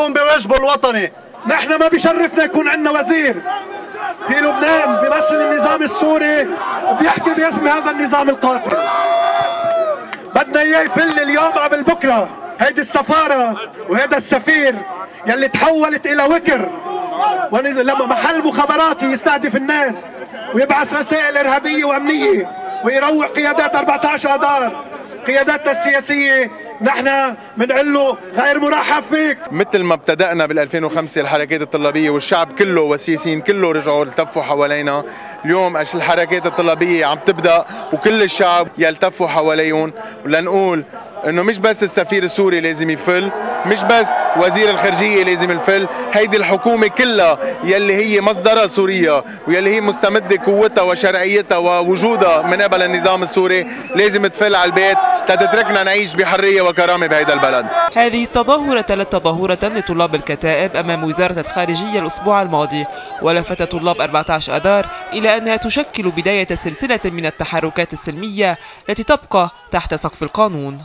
يقوم بواجبه الوطني. نحن ما بيشرفنا يكون عندنا وزير. في لبنان بيمثل النظام السوري بيحكي باسم هذا النظام القاتل. بدنا إياه يفل اليوم قبل بكرة. هيدي السفارة وهذا السفير يلي تحولت إلى وكر. ونزل لما محل مخابراتي يستهدف الناس ويبعث رسائل إرهابية وأمنية. ويروح قيادات 14 اذار قياداتنا السياسية نحن بنقول له غير مرحب فيك. مثل ما ابتدأنا بال 2005 الحركات الطلابية والشعب كله والسياسيين كله رجعوا التفوا حوالينا. اليوم الحركات الطلابية عم تبدأ وكل الشعب يلتفوا حواليهم. ولنقول إنه مش بس السفير السوري لازم يفل مش بس وزير الخارجية لازم يفل هيدي الحكومة كلها يلي هي مصدرها سوريا ويلي هي مستمدة قوتها وشرعيتها ووجودها من قبل النظام السوري لازم تفل على البيت تتركنا نعيش بحرية وكرامة بهيدا البلد. هذه التظاهرة تلت تظاهرة لطلاب الكتائب أمام وزارة الخارجية الأسبوع الماضي ولفت طلاب 14 أذار إلى أنها تشكل بداية سلسلة من التحركات السلمية التي تبقى تحت سقف القانون.